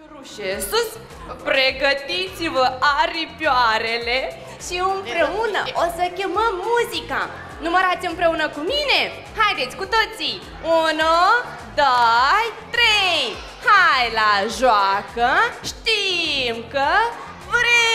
Ciurușe sus, pregătiți-vă aripioarele și împreună o să chemăm muzica. Numărați împreună cu mine? Haideți cu toții! 1, 2, 3! Hai la joacă, știm că vrei!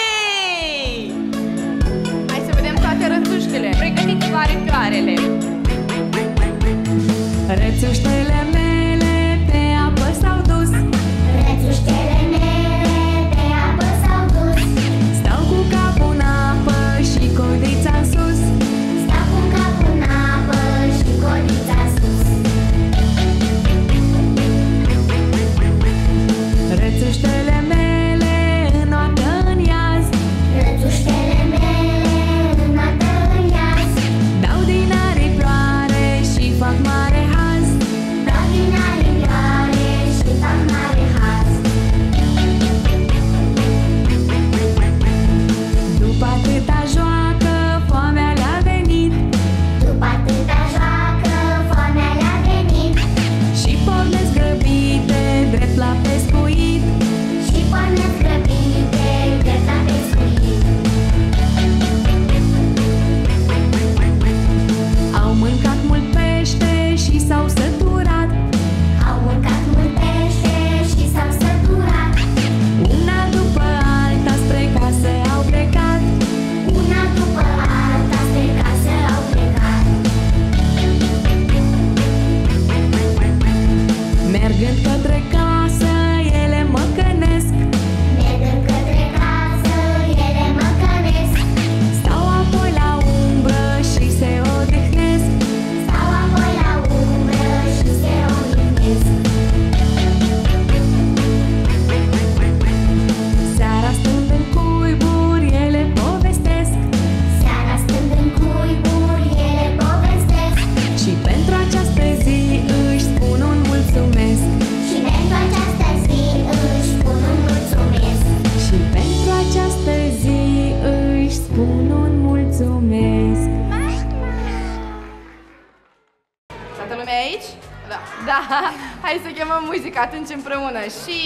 continuăm muzica atunci împreună. Și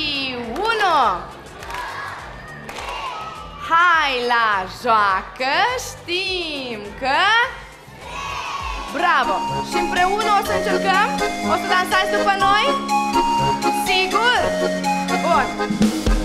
unu! Hai la joacă, știm că... Bravo! Și împreună o să încercăm? O să dansați după noi? Sigur? Bun!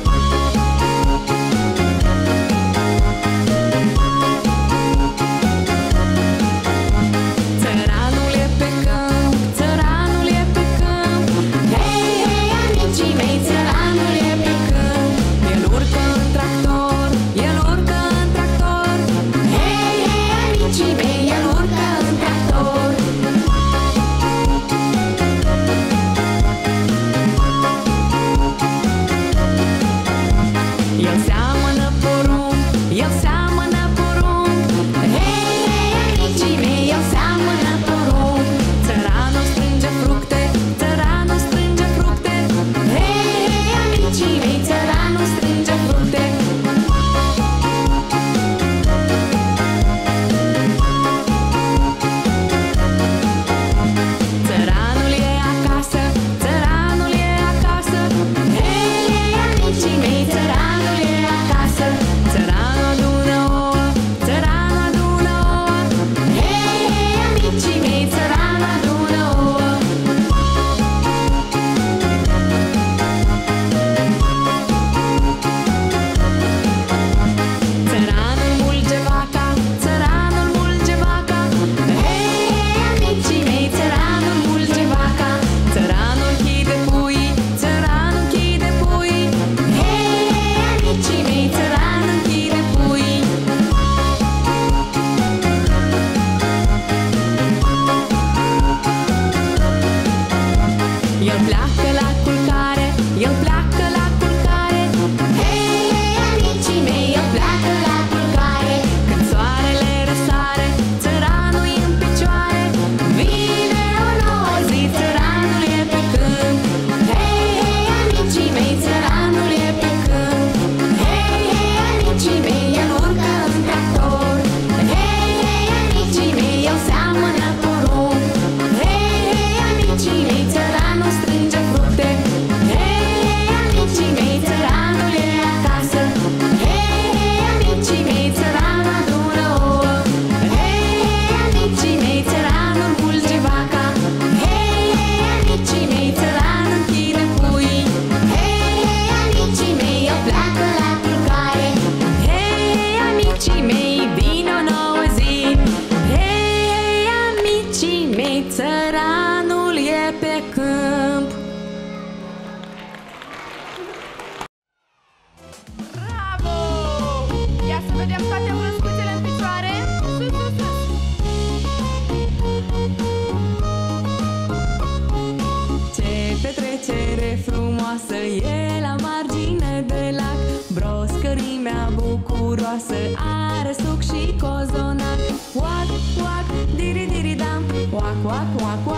cuá, cuá.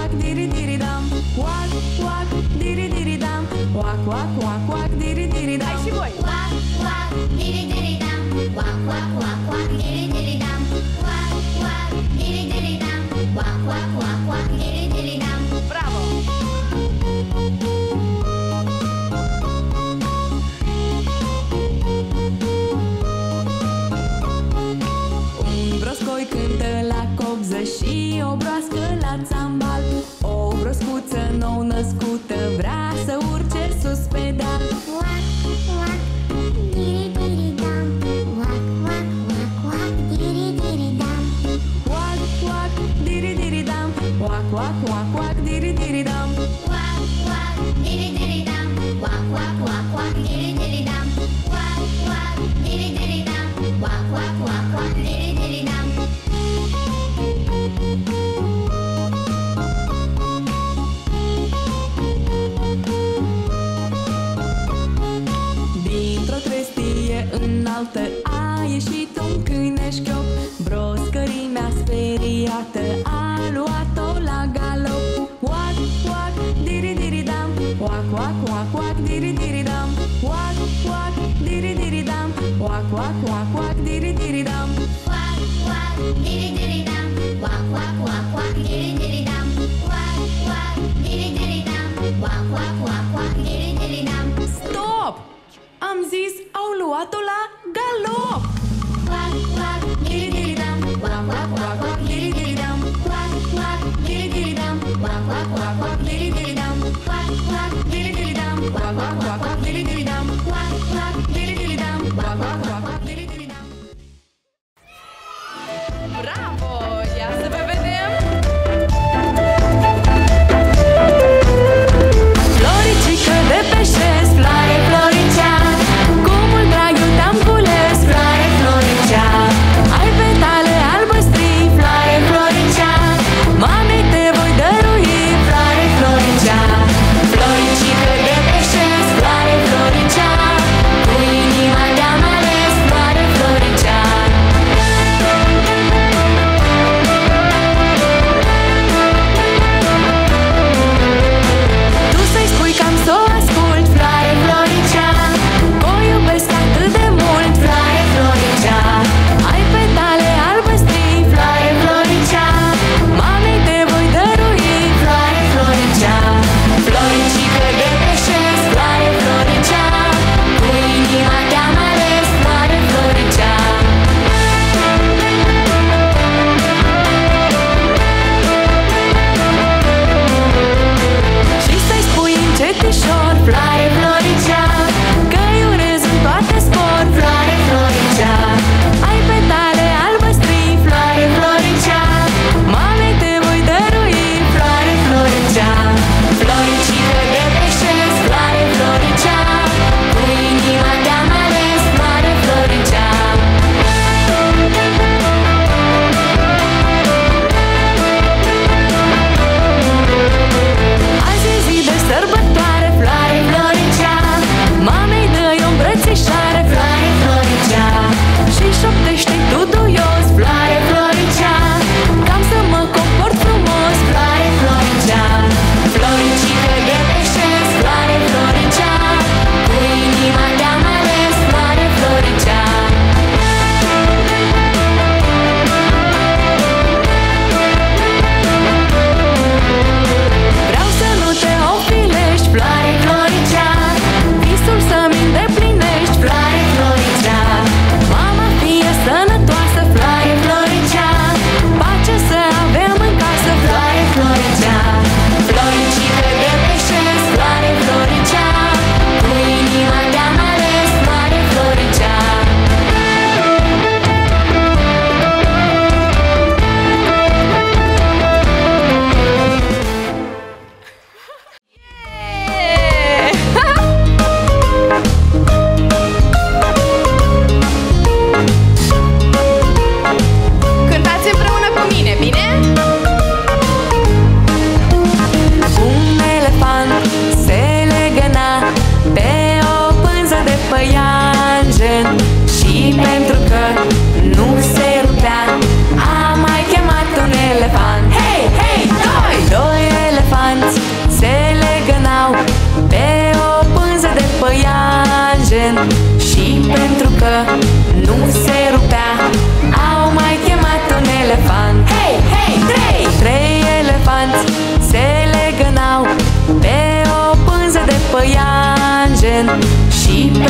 on the school. roată A luat-o la galop. Oac, oac, diri, diri, dam. Oac, oac, oac, oac, diri, diri, dam. Oac, oac, diri, diri, dam. Oac, oac, oac, oac, diri, diri, dam. Oac, oac, diri, diri, dam. Oac, oac, oac, oac, diri, diri, dam. Oac, oac, diri, diri, dam. Oac, oac, oac, oac, diri, diri, dam. Stop! Am zis, au luat-o la galop! Oac, oac,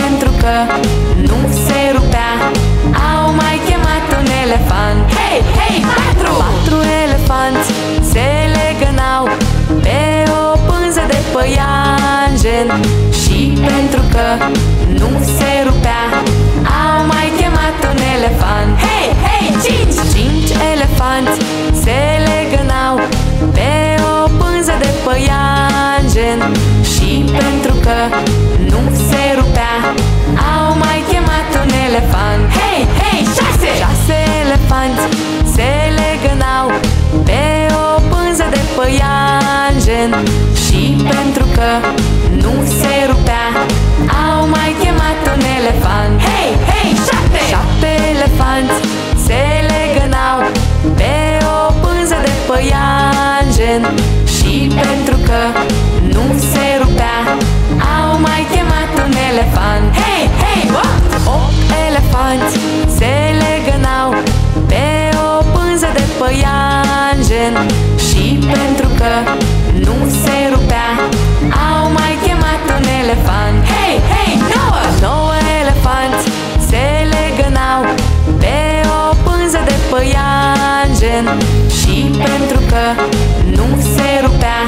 pentru că nu se rupea. Au mai chemat un elefant. Hei, hei, patru! Patru elefanți se legănau Pe o pânză de păianjen. Și pentru că nu se rupea Au mai chemat un elefant. Hei, hei, cinci! Cinci elefanți se legănau Pe o pânză de păianjen. Și pentru că păianjen Și pentru că nu se rupea Au mai chemat un elefant Hei, hei, opt! Opt elefanți se legănau Pe o pânză de păianjen Și pentru că nu se rupea Au mai chemat un elefant Hei, hei, nouă! Nouă elefanți se legănau Pe o pânză de păianjen Și pentru că nu se rupea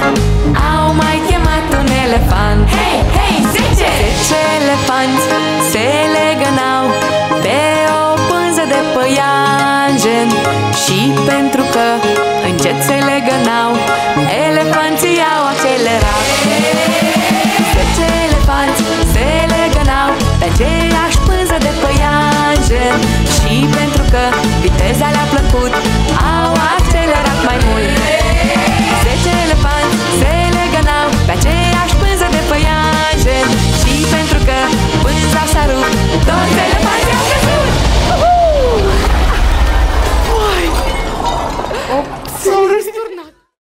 Au mai chemat un elefant. Hei, hei, zece! Zece elefanți se legănau Pe o pânză de păianjen. Și pentru că încet se legănau Elefanții